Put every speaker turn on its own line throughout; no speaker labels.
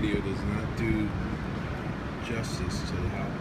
video does not do justice to how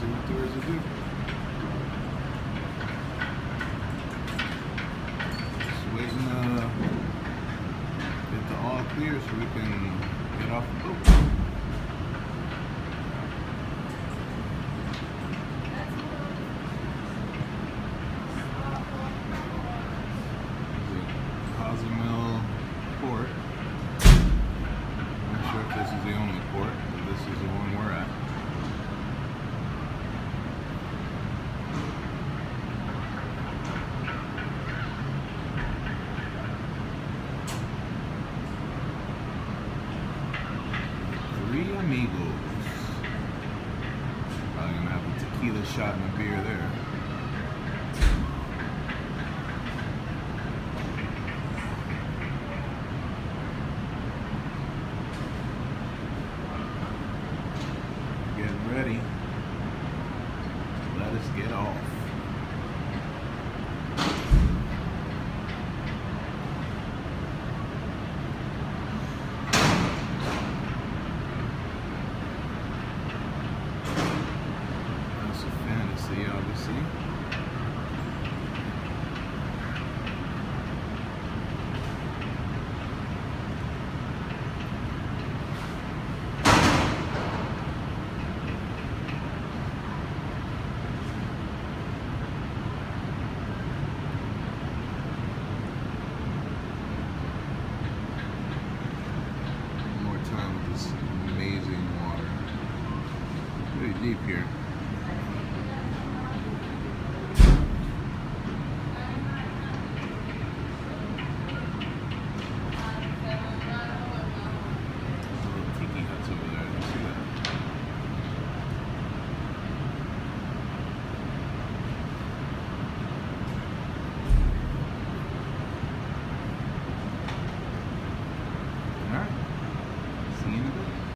see what there is to do. Just waiting to get the all clear so we can get off the boat. Amigos. Probably gonna have a tequila shot and a beer there. deep here.